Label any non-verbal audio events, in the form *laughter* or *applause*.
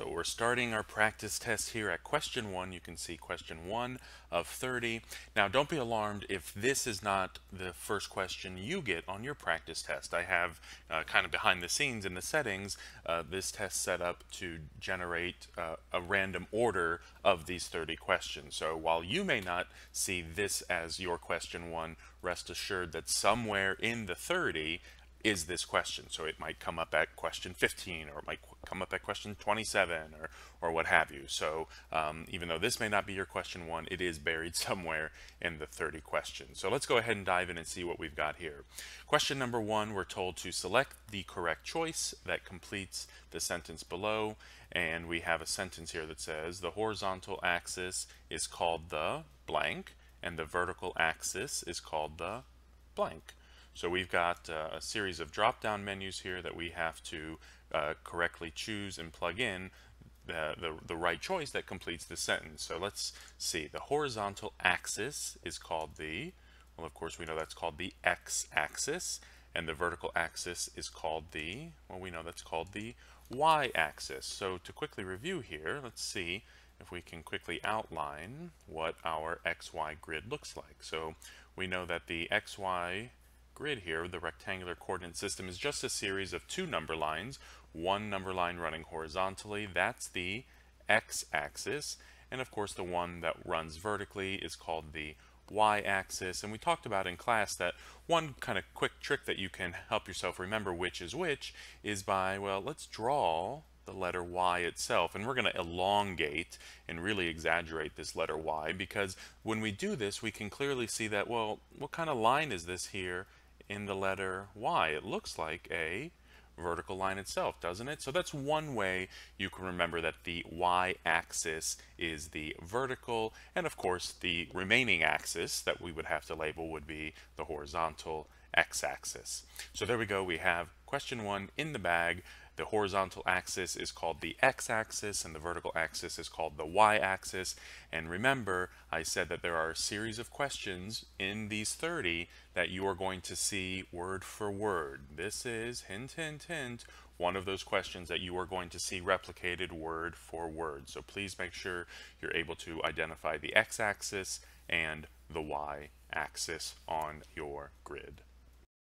So we're starting our practice test here at question one. You can see question one of 30. Now don't be alarmed if this is not the first question you get on your practice test. I have uh, kind of behind the scenes in the settings uh, this test set up to generate uh, a random order of these 30 questions. So while you may not see this as your question one, rest assured that somewhere in the 30 is this question. So it might come up at question 15 or it might come up at question 27 or, or what have you. So um, even though this may not be your question one, it is buried *laughs* somewhere in the 30 questions. So let's go ahead and dive in and see what we've got here. Question number one, we're told to select the correct choice that completes the sentence below. And we have a sentence here that says the horizontal axis is called the blank and the vertical axis is called the blank. So we've got uh, a series of drop-down menus here that we have to uh, correctly choose and plug in the, the, the, right choice that completes the sentence. So let's see, the horizontal axis is called the, well of course we know that's called the x-axis, and the vertical axis is called the, well we know that's called the y-axis. So to quickly review here, let's see if we can quickly outline what our xy grid looks like. So we know that the xy grid here, the rectangular coordinate system is just a series of two number lines, one number line running horizontally, that's the x-axis, and of course the one that runs vertically is called the y-axis. And we talked about in class that one kind of quick trick that you can help yourself remember which is which is by, well, let's draw the letter Y itself. And we're going to elongate and really exaggerate this letter Y because when we do this, we can clearly see that, well, what kind of line is this here in the letter Y. It looks like a vertical line itself, doesn't it? So that's one way you can remember that the y-axis is the vertical, and of course the remaining axis that we would have to label would be the horizontal x-axis. So there we go, we have question one in the bag. The horizontal axis is called the x-axis and the vertical axis is called the y-axis. And remember, I said that there are a series of questions in these 30 that you are going to see word for word. This is, hint, hint, hint, one of those questions that you are going to see replicated word for word. So please make sure you're able to identify the x-axis and the y-axis on your grid.